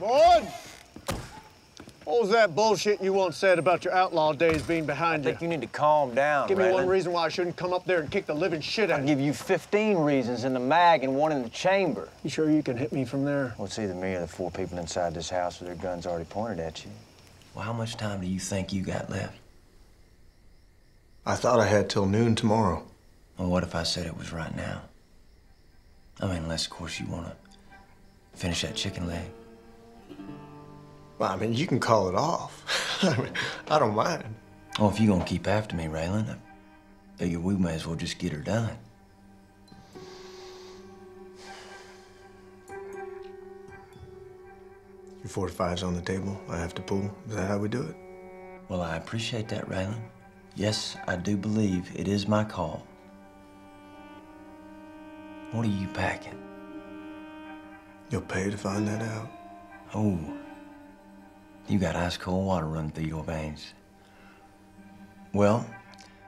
Boyd! What was that bullshit you once said about your outlaw days being behind I you? think you need to calm down, Give me one reason why I shouldn't come up there and kick the living shit out I'll of you. give you 15 reasons in the mag and one in the chamber. You sure you can hit me from there? Well, it's either me or the four people inside this house with their guns already pointed at you. Well, how much time do you think you got left? I thought I had till noon tomorrow. Well, what if I said it was right now? I mean, unless, of course, you want to finish that chicken leg. Well, I mean, you can call it off. I mean, I don't mind. Oh, if you're to keep after me, Raylan, I figure we may as well just get her done. Your 45's on the table. I have to pull. Is that how we do it? Well, I appreciate that, Raylan. Yes, I do believe it is my call. What are you packing? You'll pay to find that out. Oh, you got ice cold water running through your veins. Well,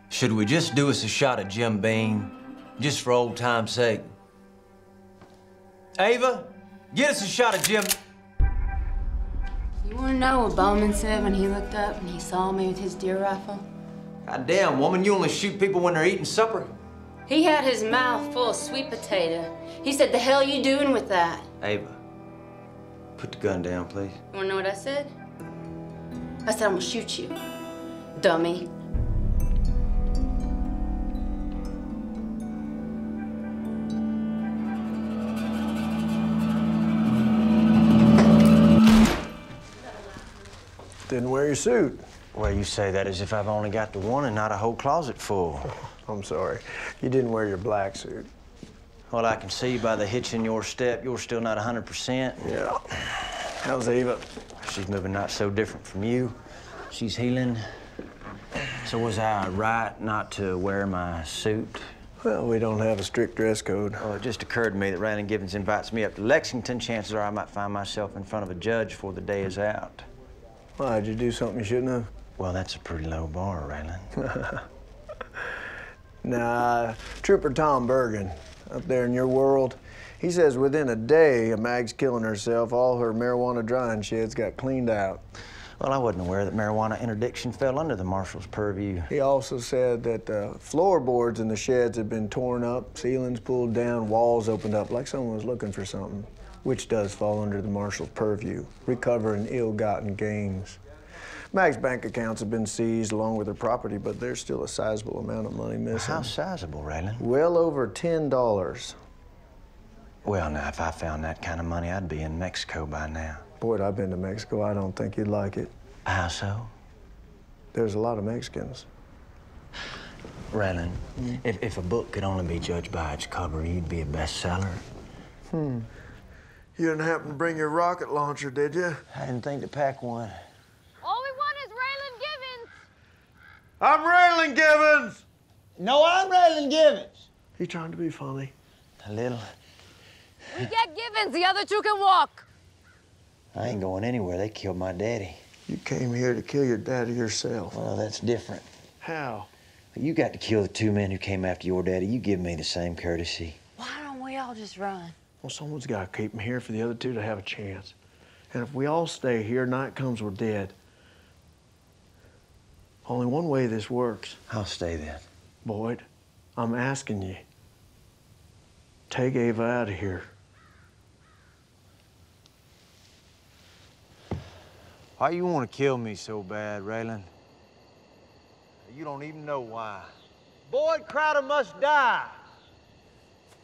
should we just do us a shot of Jim Beam, just for old time's sake? Ava, get us a shot of Jim. You want to know what Bowman said when he looked up and he saw me with his deer rifle? God damn, woman, you only shoot people when they're eating supper. He had his mouth full of sweet potato. He said, the hell you doing with that? Ava, put the gun down, please. You want to know what I said? I said, I'm gonna shoot you, dummy. Didn't wear your suit. Well, you say that as if I've only got the one and not a whole closet full. I'm sorry. You didn't wear your black suit. Well, I can see by the hitch in your step, you're still not 100%. Yeah. How's Ava? She's moving not so different from you. She's healing. So was I right not to wear my suit? Well, we don't have a strict dress code. Well, it just occurred to me that Raylan Givens invites me up to Lexington. Chances are I might find myself in front of a judge before the day is out. Why, did you do something you shouldn't have? Well, that's a pretty low bar, Raylan. Nah, Trooper Tom Bergen, up there in your world, he says within a day of Mag's killing herself, all her marijuana drying sheds got cleaned out. Well, I wasn't aware that marijuana interdiction fell under the marshal's purview. He also said that the floorboards in the sheds had been torn up, ceilings pulled down, walls opened up, like someone was looking for something, which does fall under the marshal's purview, recovering ill-gotten gains. Mag's bank accounts have been seized along with her property, but there's still a sizable amount of money missing. How sizable, Raylan? Well over $10. Well, now, if I found that kind of money, I'd be in Mexico by now. Boy, I've been to Mexico. I don't think you'd like it. How so? There's a lot of Mexicans. Raylan, if, if a book could only be judged by its cover, you'd be a bestseller. Hmm. You didn't happen to bring your rocket launcher, did you? I didn't think to pack one. All we want is Raylan Givens. I'm Raylan Givens! No, I'm Raylan Givens. He trying to be funny. A little. We get Givens, the other two can walk. I ain't going anywhere. They killed my daddy. You came here to kill your daddy yourself. Well, that's different. How? You got to kill the two men who came after your daddy. You give me the same courtesy. Why don't we all just run? Well, someone's got to keep him here for the other two to have a chance. And if we all stay here, night comes, we're dead. Only one way this works. I'll stay then. Boyd, I'm asking you. Take Ava out of here. Why you want to kill me so bad, Raylan? You don't even know why. Boyd Crowder must die.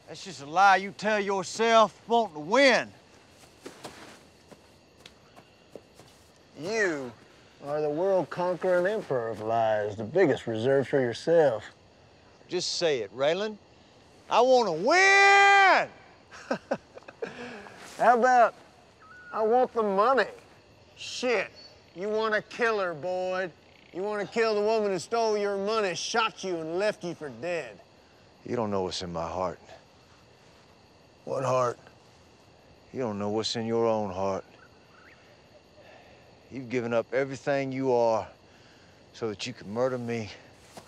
That's just a lie you tell yourself wanting to win. You are the world conquering emperor of lies, the biggest reserved for yourself. Just say it, Raylan. I want to win! How about I want the money? Shit, you want to kill her, Boyd. You want to kill the woman who stole your money, shot you, and left you for dead. You don't know what's in my heart. What heart? You don't know what's in your own heart. You've given up everything you are so that you could murder me.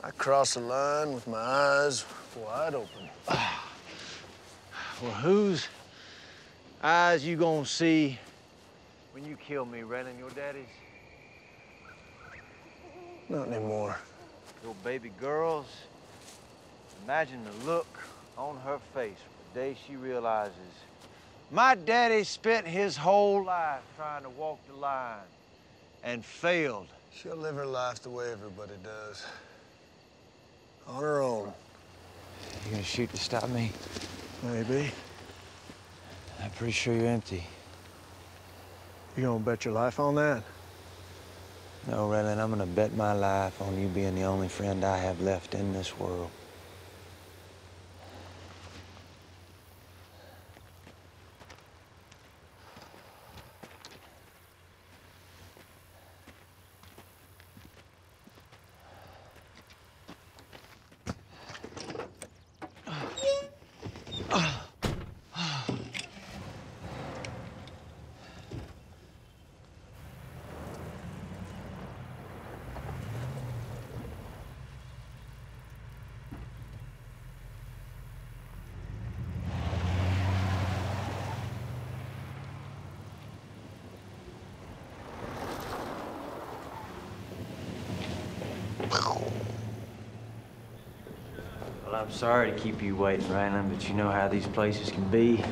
I cross the line with my eyes wide open. Well, whose eyes you gonna see when you kill me, Raylan, your daddy's, Not anymore. your baby girl's, imagine the look on her face the day she realizes my daddy spent his whole life trying to walk the line and failed. She'll live her life the way everybody does. On her own. You gonna shoot to stop me? Maybe. I'm pretty sure you're empty. You gonna bet your life on that? No, Raylan, I'm gonna bet my life on you being the only friend I have left in this world. I'm sorry to keep you waiting, Raylan, but you know how these places can be.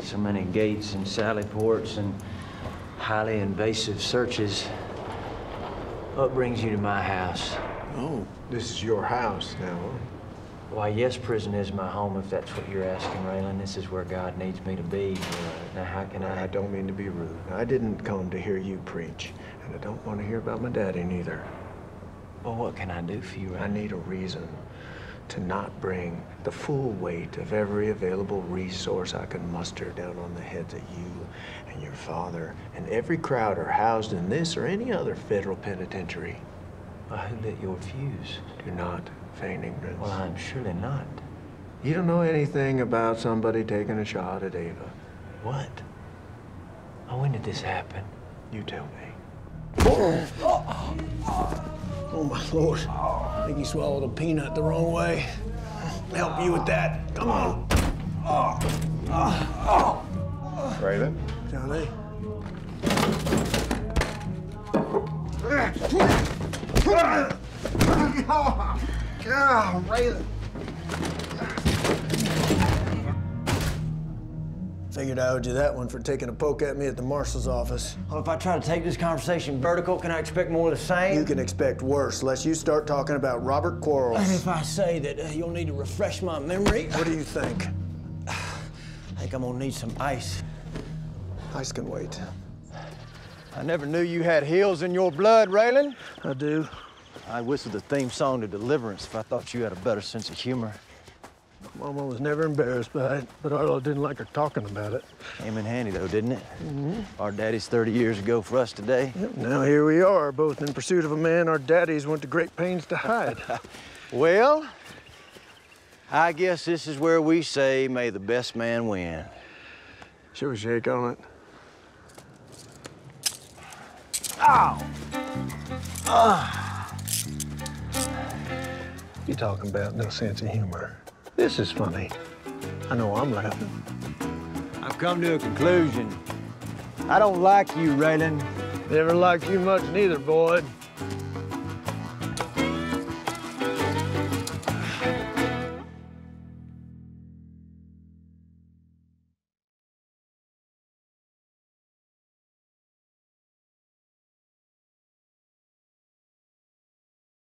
So many gates and sally ports and highly invasive searches. What brings you to my house? Oh, this is your house now. Why, yes, prison is my home, if that's what you're asking, Raylan. This is where God needs me to be. Uh, now, how can I... I don't mean to be rude. I didn't come to hear you preach, and I don't want to hear about my daddy neither. Well, what can I do for you, I need a reason to not bring the full weight of every available resource I can muster down on the heads of you and your father and every Crowder housed in this or any other federal penitentiary. Well, who lit your fuse? Do not feign ignorance. Well, I'm surely not. You don't know anything about somebody taking a shot at Ava. What? Oh, when did this happen? You tell me. Oh. Oh, my lord. I think he swallowed a peanut the wrong way. Help you with that. Come on. Raylan? Johnny. Figured I owed you that one for taking a poke at me at the marshal's office. Well, if I try to take this conversation vertical, can I expect more of the same? You can expect worse unless you start talking about Robert Quarles. And if I say that uh, you'll need to refresh my memory, What do you think? I think I'm gonna need some ice. Ice can wait. I never knew you had heels in your blood, Raylan. I do. I whistled the theme song to Deliverance if I thought you had a better sense of humor. Mama was never embarrassed by it, but Arlo didn't like her talking about it. Came in handy though, didn't it? Mm-hmm. Our daddy's 30 years ago for us today. Yep, now here we are, both in pursuit of a man our daddies went to great pains to hide. Well, I guess this is where we say, may the best man win. We shake on it? Ow! You talking about no sense of humor? This is funny. I know I'm laughing. I've come to a conclusion. I don't like you, Raylan. Never liked you much neither, Boyd.